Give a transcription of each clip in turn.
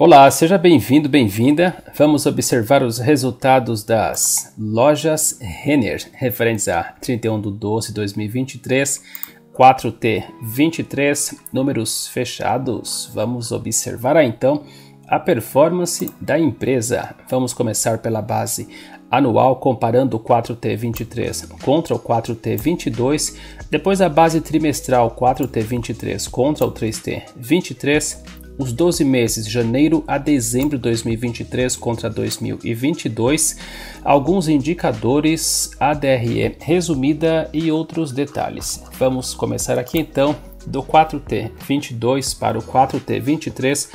Olá, seja bem-vindo, bem-vinda. Vamos observar os resultados das lojas Renner, referentes a 31 de 12 de 2023, 4T 23, números fechados. Vamos observar então a performance da empresa. Vamos começar pela base anual comparando o 4T23 contra o 4T22, depois a base trimestral 4T23 contra o 3T23 os 12 meses de janeiro a dezembro de 2023 contra 2022, alguns indicadores, ADRE resumida e outros detalhes. Vamos começar aqui então do 4T22 para o 4T23.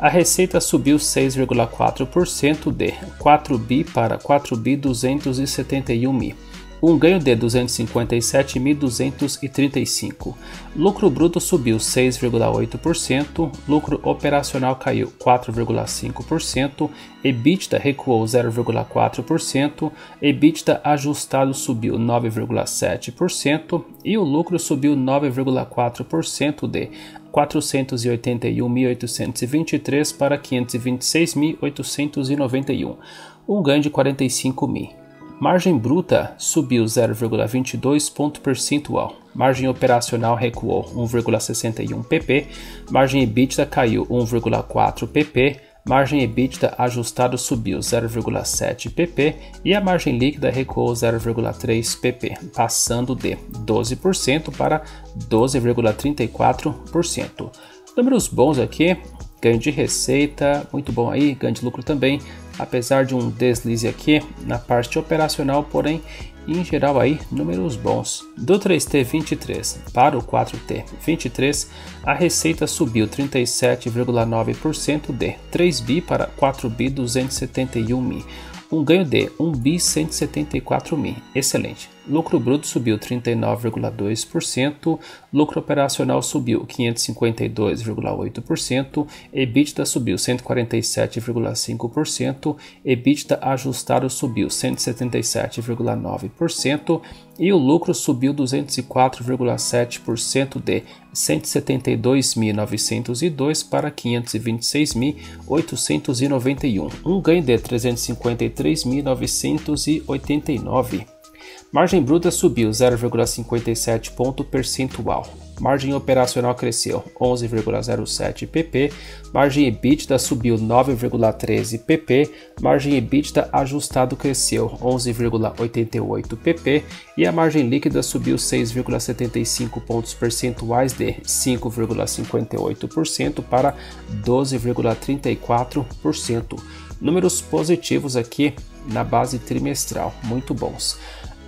A receita subiu 6,4% de 4 bi para 4 bi 271 mil um ganho de 257.235. Lucro bruto subiu 6,8%, lucro operacional caiu 4,5%, EBITDA recuou 0,4%, EBITDA ajustado subiu 9,7% e o lucro subiu 9,4% de 481.823 para 526.891, um ganho de 45 mil. Margem bruta subiu 0,22 ponto percentual. Margem operacional recuou 1,61 pp. Margem EBITDA caiu 1,4 pp. Margem EBITDA ajustado subiu 0,7 pp e a margem líquida recuou 0,3 pp, passando de 12% para 12,34%. Números bons aqui, ganho de receita, muito bom aí, ganho de lucro também, apesar de um deslize aqui na parte operacional, porém em geral aí números bons. Do 3T23 para o 4T23, a receita subiu 37,9% de 3 bi para 4 bi 271 mil um ganho de 1 bi 174 mil. Excelente. Lucro bruto subiu 39,2%, lucro operacional subiu 552,8%, EBITDA subiu 147,5%, EBITDA ajustado subiu 177,9% e o lucro subiu 204,7% de 172.902 para 526.891, um ganho de 353.989. Margem bruta subiu 0,57 ponto percentual. Margem operacional cresceu 11,07 pp. Margem EBITDA subiu 9,13 pp. Margem EBITDA ajustado cresceu 11,88 pp. E a margem líquida subiu 6,75 pontos percentuais de 5,58% para 12,34%. Números positivos aqui na base trimestral, muito bons.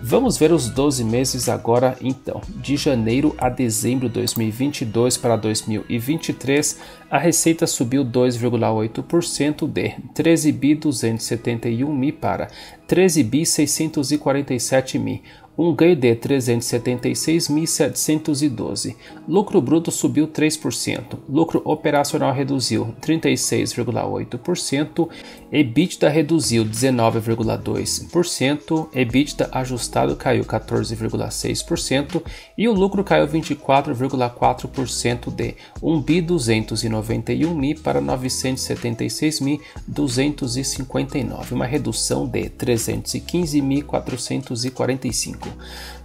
Vamos ver os 12 meses agora então. De janeiro a dezembro de 2022 para 2023, a receita subiu 2,8% de 13 bi 271 mil para 13 bi 647 mil um ganho de 376.712. Lucro bruto subiu 3%, lucro operacional reduziu 36,8%, EBITDA reduziu 19,2%, EBITDA ajustado caiu 14,6% e o lucro caiu 24,4% de 1 bi 291 mil para 976.259, uma redução de 315.445.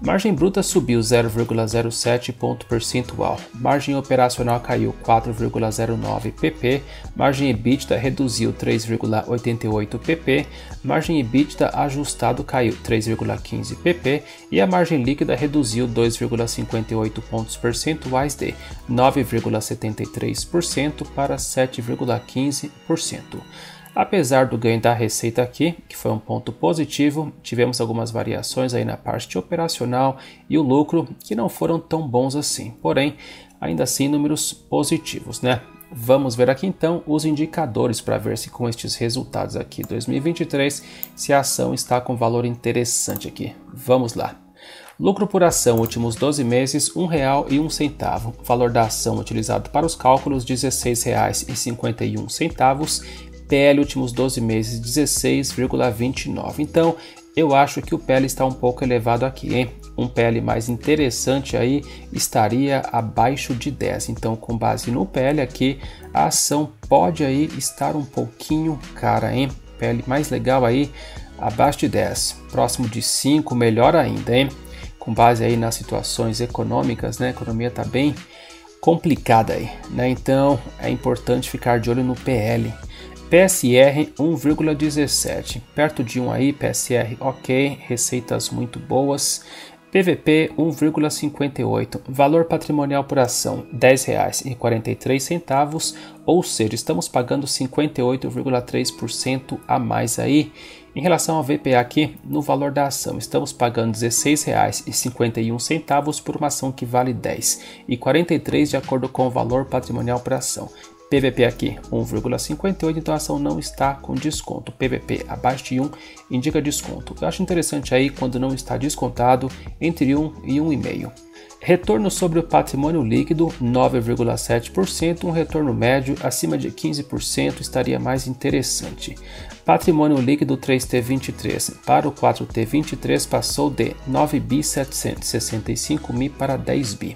Margem bruta subiu 0,07 ponto percentual. Margem operacional caiu 4,09 pp. Margem EBITDA reduziu 3,88 pp. Margem EBITDA ajustado caiu 3,15 pp e a margem líquida reduziu 2,58 pontos percentuais de 9,73% para 7,15%. Apesar do ganho da receita aqui, que foi um ponto positivo, tivemos algumas variações aí na parte operacional e o lucro que não foram tão bons assim. Porém, ainda assim números positivos, né? Vamos ver aqui então os indicadores para ver se com estes resultados aqui 2023 se a ação está com valor interessante aqui. Vamos lá. Lucro por ação últimos 12 meses, R$ 1,01. Valor da ação utilizado para os cálculos, R$ 16,51 PL últimos 12 meses 16,29. Então, eu acho que o PL está um pouco elevado aqui, hein? um PL mais interessante aí estaria abaixo de 10. Então, com base no PL aqui, a ação pode aí estar um pouquinho cara, hein? PL mais legal aí abaixo de 10, próximo de 5, melhor ainda, hein? Com base aí nas situações econômicas, né? A economia tá bem complicada aí, né? Então, é importante ficar de olho no PL. PSR 1,17, perto de 1 aí, PSR ok, receitas muito boas. PVP 1,58, valor patrimonial por ação R$ 10,43, ou seja, estamos pagando 58,3% a mais aí. Em relação ao VPA aqui, no valor da ação, estamos pagando R$ 16,51 por uma ação que vale R$ 10,43 de acordo com o valor patrimonial por ação. PVP aqui 1,58, então a ação não está com desconto. PVP abaixo de 1 indica desconto. Eu acho interessante aí quando não está descontado entre 1 e 1,5. Retorno sobre o patrimônio líquido 9,7%, um retorno médio acima de 15% estaria mais interessante. Patrimônio líquido 3T23 para o 4T23 passou de 9 bi 765 mil para 10 bi.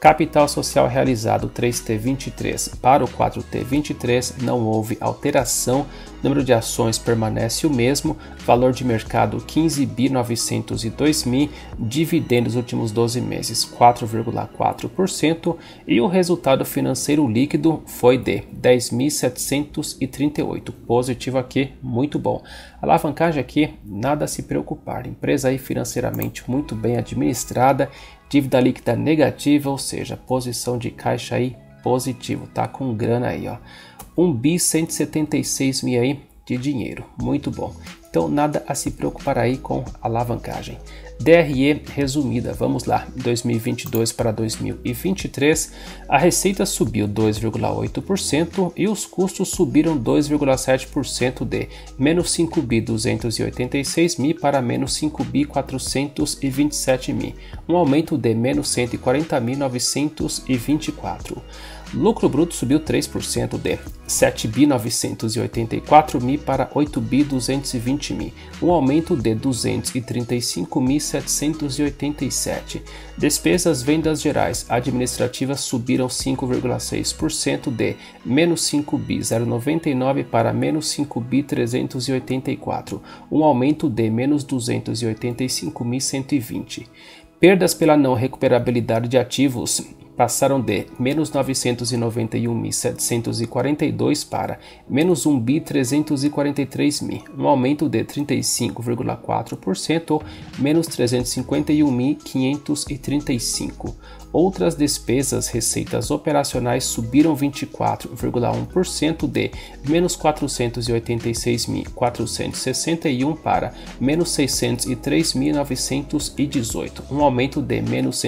Capital social realizado 3T23 para o 4T23 não houve alteração, número de ações permanece o mesmo, valor de mercado 15 bi 902 mil, dividendos últimos 12 meses 4,4% e o resultado financeiro líquido foi de 10.738, positivo aqui, muito bom. Alavancagem aqui, nada a se preocupar, empresa aí financeiramente muito bem administrada Dívida líquida negativa, ou seja, posição de caixa aí positivo, tá com grana aí, ó. 1 bi 176 mil aí de dinheiro, muito bom. Então nada a se preocupar aí com alavancagem. DRE resumida, vamos lá, 2022 para 2023, a receita subiu 2,8% e os custos subiram 2,7% de menos 5 bi 286 mil para menos 5 bi 427 mil, um aumento de menos 140 mil 924. Lucro bruto subiu 3% de 7 bi 984 mil para 8 bi 220 mil, um aumento de 235 mil 787. Despesas vendas gerais administrativas subiram 5,6% de menos 5 bi 099 para menos 5 bi 384, um aumento de menos 285.120. Perdas pela não recuperabilidade de ativos passaram de menos 991.742 para menos 1.343.000, um aumento de 35,4% ou menos 351.535. Outras despesas, receitas operacionais subiram 24,1% de menos 486.461 para menos 603.918, um aumento de menos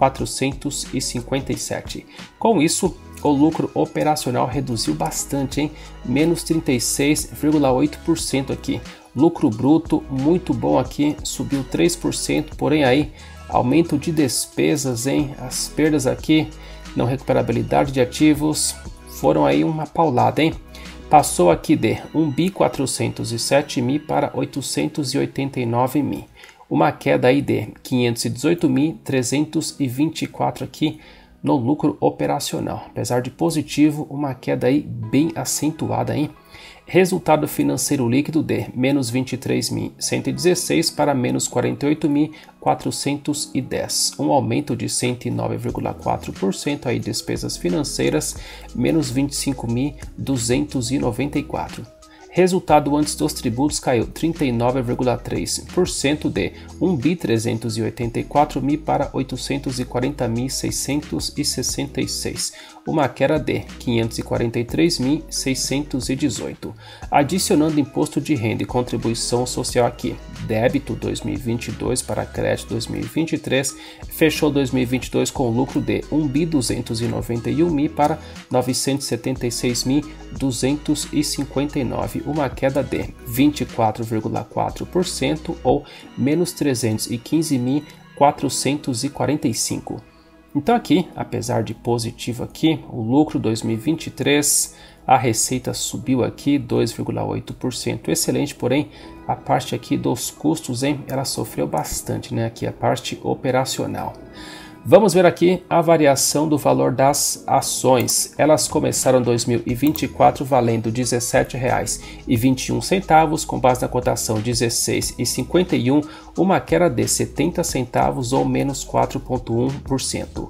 117.457. Com isso, o lucro operacional reduziu bastante, hein? menos 36,8% aqui. Lucro bruto muito bom aqui, subiu 3%, porém aí aumento de despesas, hein? As perdas aqui, não recuperabilidade de ativos, foram aí uma paulada, hein? Passou aqui de 1 bi 407 mil para 889 mil. Uma queda aí de 518.324 aqui no lucro operacional. Apesar de positivo, uma queda aí bem acentuada, hein? Resultado financeiro líquido de menos 23.116 para menos 48.410, um aumento de 109,4% aí despesas financeiras, menos 25.294. Resultado antes dos tributos caiu 39,3% de 1 bi 384 mil para 840.666, uma queda de 543.618. Adicionando imposto de renda e contribuição social aqui, débito 2022 para crédito 2023, fechou 2022 com lucro de 1 bi 291 mil para 976.259 uma queda de 24,4% ou menos 315.445. Então aqui, apesar de positivo aqui, o lucro 2023, a receita subiu aqui 2,8%, excelente, porém a parte aqui dos custos, hein, ela sofreu bastante, né, aqui a parte operacional. Vamos ver aqui a variação do valor das ações. Elas começaram 2024 valendo R$ 17,21, com base na cotação R$ 16,51, uma queda de 70 centavos ou menos 4,1%.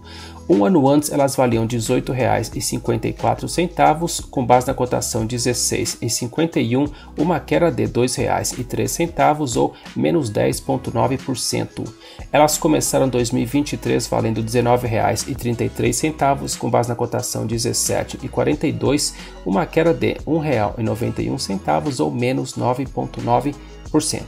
Um ano antes, elas valiam R$ 18,54, com base na cotação R$ 16,51, uma queda de R$ 2,03 ou menos 10,9%. Elas começaram 2023 valendo R$ 19,33, com base na cotação R$ 17,42, uma queda de R$ 1,91 ou menos 9,9%.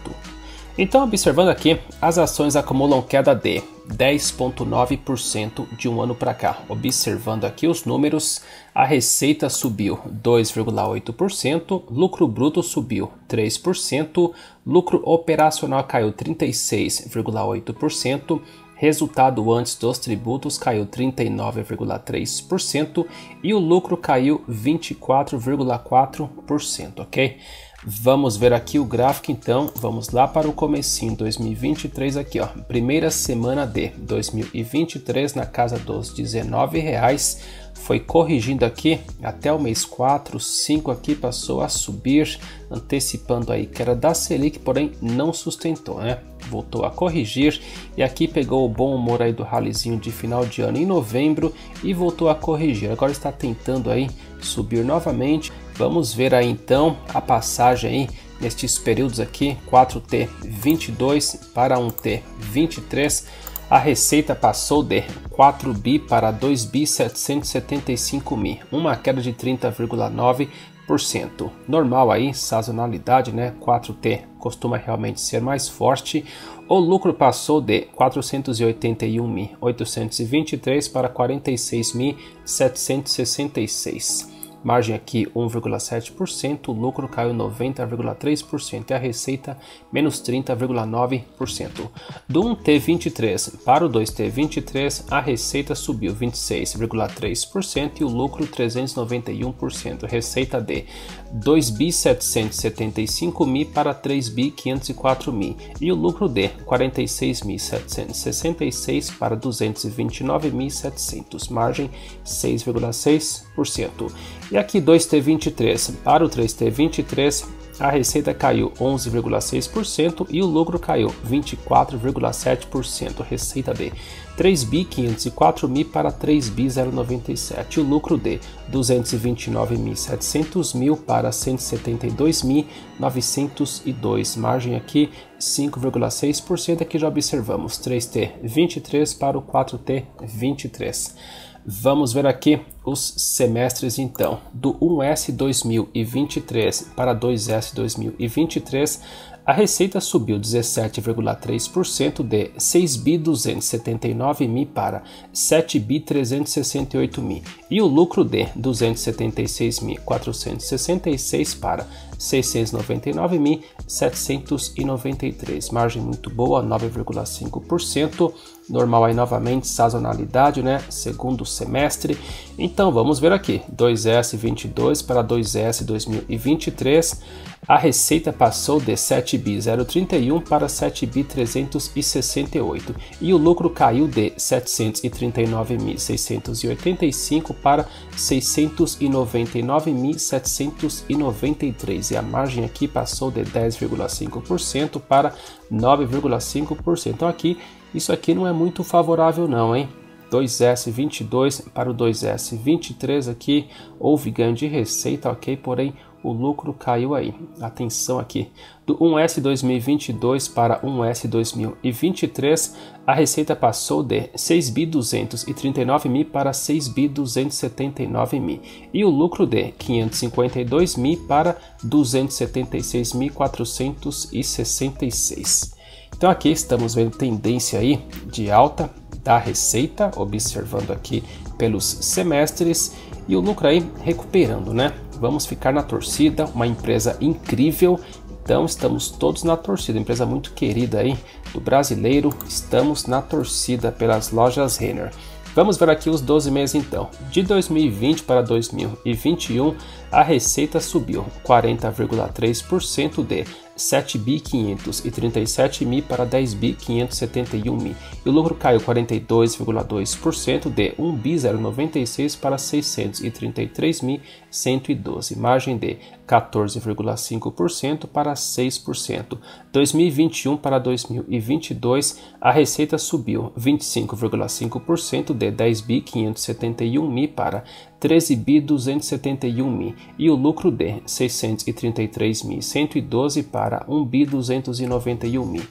Então, observando aqui, as ações acumulam queda de 10,9% de um ano para cá. Observando aqui os números, a receita subiu 2,8%, lucro bruto subiu 3%, lucro operacional caiu 36,8%, resultado antes dos tributos caiu 39,3% e o lucro caiu 24,4%, ok? Vamos ver aqui o gráfico então, vamos lá para o comecinho 2023 aqui ó, primeira semana de 2023 na casa dos 19 reais, foi corrigindo aqui até o mês 4, 5 aqui passou a subir, antecipando aí que era da Selic, porém não sustentou, né? Voltou a corrigir e aqui pegou o bom humor aí do ralizinho de final de ano em novembro e voltou a corrigir. Agora está tentando aí subir novamente Vamos ver aí então a passagem aí nestes períodos aqui, 4T22 para 1T23. A receita passou de 4 bi para 2 bi 775 mil, uma queda de 30,9%. Normal aí, sazonalidade, né? 4T costuma realmente ser mais forte. O lucro passou de 481.823 para 46.766. Margem aqui 1,7%, o lucro caiu 90,3% e a receita menos 30,9%. Do 1T23 para o 2T23, a receita subiu 26,3% e o lucro 391%. Receita de 2 bi 775 mil para 3 bi 504 mil e o lucro de 46.766 para 229.700, margem 6,6%. E aqui 2T23 para o 3T23 a receita caiu 11,6% e o lucro caiu 24,7%. Receita de 3 bi 504 mil para 3 bi 097. O lucro de 229.700 mil para 172.902. Margem aqui 5,6%. Aqui já observamos 3T 23 para o 4T 23. Vamos ver aqui os semestres então. Do 1S 2023 para 2S 2023, a receita subiu 17,3% de 6 bi 279 mil para 7 bi 368 mil e o lucro de 276.466 para 699.793. Margem muito boa, 9,5%. Normal aí novamente, sazonalidade, né? Segundo semestre. Então vamos ver aqui: 2S22 para 2S 2023. A receita passou de 7 bi 031 para 7 bi 368 e o lucro caiu de 739.685 para 699.793 e a margem aqui passou de 10,5% para 9,5%. Então aqui isso aqui não é muito favorável não, hein? 2S22 para o 2S23 aqui houve ganho de receita, ok? Porém o lucro caiu aí. Atenção aqui. Do 1S 2022 para 1S 2023, a receita passou de 6 bi 239 mil para 6 bi 279 mil e o lucro de 552 mil para 276 mil 466. Então aqui estamos vendo tendência aí de alta da receita, observando aqui pelos semestres e o lucro aí recuperando, né? Vamos ficar na torcida, uma empresa incrível. Então estamos todos na torcida, empresa muito querida aí do brasileiro. Estamos na torcida pelas lojas Renner. Vamos ver aqui os 12 meses então. De 2020 para 2021, a receita subiu 40,3% de 7 bi 537 mil para 10 bi 571 mil. E o lucro caiu 42,2% de 1 bi 096 para 633 mil 112. Margem de 14,5% para 6%. 2021 para 2022, a receita subiu 25,5% de 10 bi 571 mil para 13 bi 271 mil e o lucro de 633 mil 112 para 1 bi 291 mil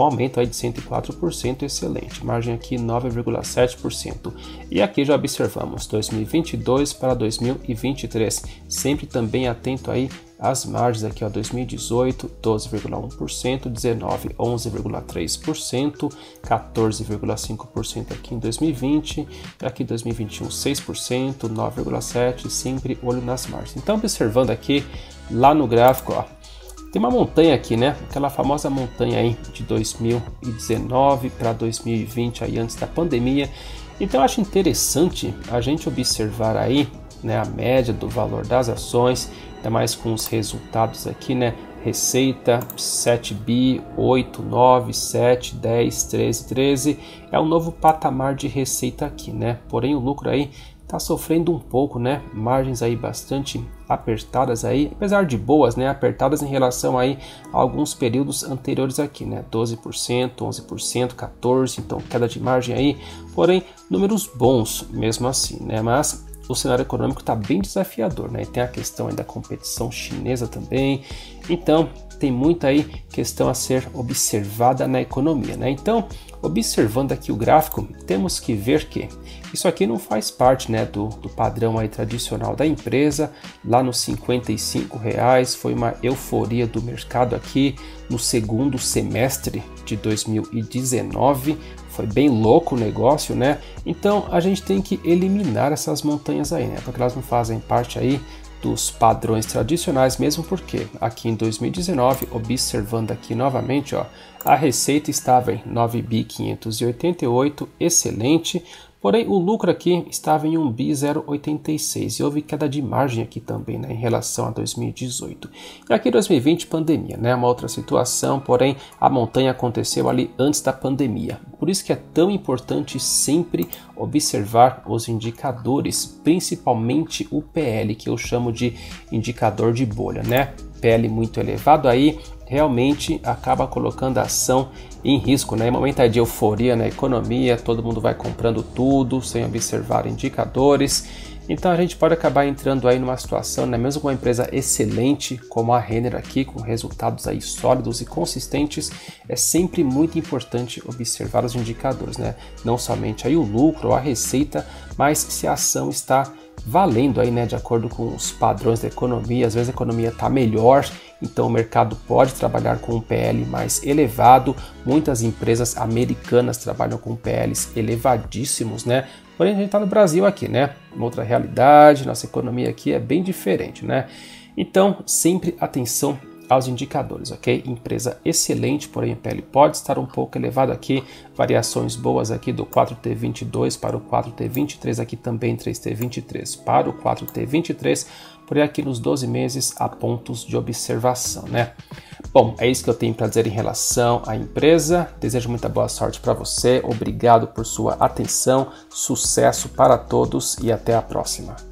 um aumento aí de 104%, excelente, margem aqui 9,7%. E aqui já observamos 2022 para 2023, sempre também atento aí às margens aqui, ó, 2018 12,1%, 19 11,3%, 14,5% aqui em 2020, aqui 2021 6%, 9,7, sempre olho nas margens. Então observando aqui lá no gráfico, ó, tem uma montanha aqui, né? Aquela famosa montanha aí de 2019 para 2020, aí antes da pandemia. Então acho interessante a gente observar aí né, a média do valor das ações, ainda mais com os resultados aqui, né? Receita 7 bi, 8, 9, 7, 10, 13, 13. É um novo patamar de receita aqui, né? Porém o lucro aí está sofrendo um pouco, né? Margens aí bastante apertadas aí, apesar de boas, né? Apertadas em relação aí a alguns períodos anteriores aqui, né? 12%, 11%, 14%, então queda de margem aí, porém números bons mesmo assim, né? Mas o cenário econômico está bem desafiador, né? E tem a questão da competição chinesa também, então tem muita aí questão a ser observada na economia, né? Então Observando aqui o gráfico, temos que ver que isso aqui não faz parte né, do, do padrão aí tradicional da empresa. Lá nos 55 reais foi uma euforia do mercado aqui no segundo semestre de 2019. Foi bem louco o negócio, né? Então a gente tem que eliminar essas montanhas aí, né? Porque elas não fazem parte aí dos padrões tradicionais, mesmo porque aqui em 2019, observando aqui novamente, ó, a receita estava em 9.588, excelente, Porém, o lucro aqui estava em 1 bi 086 e houve queda de margem aqui também né, em relação a 2018. E aqui 2020, pandemia, né, uma outra situação, porém a montanha aconteceu ali antes da pandemia. Por isso que é tão importante sempre observar os indicadores, principalmente o PL, que eu chamo de indicador de bolha, né? PL muito elevado aí realmente acaba colocando a ação em risco, né? Em momento de euforia na economia, todo mundo vai comprando tudo sem observar indicadores. Então a gente pode acabar entrando aí numa situação, né, mesmo com uma empresa excelente como a Renner aqui, com resultados aí sólidos e consistentes, é sempre muito importante observar os indicadores, né? Não somente aí o lucro a receita, mas se a ação está valendo aí, né, de acordo com os padrões da economia. Às vezes a economia está melhor, então o mercado pode trabalhar com um PL mais elevado. Muitas empresas americanas trabalham com PLs elevadíssimos, né? Porém a gente está no Brasil aqui, né? Uma outra realidade, nossa economia aqui é bem diferente, né? Então sempre atenção aos indicadores, ok? Empresa excelente, porém a PL pode estar um pouco elevado aqui, variações boas aqui do 4T22 para o 4T23, aqui também 3T23 para o 4T23, porém aqui nos 12 meses há pontos de observação, né? Bom, é isso que eu tenho para dizer em relação à empresa. Desejo muita boa sorte para você. Obrigado por sua atenção, sucesso para todos e até a próxima.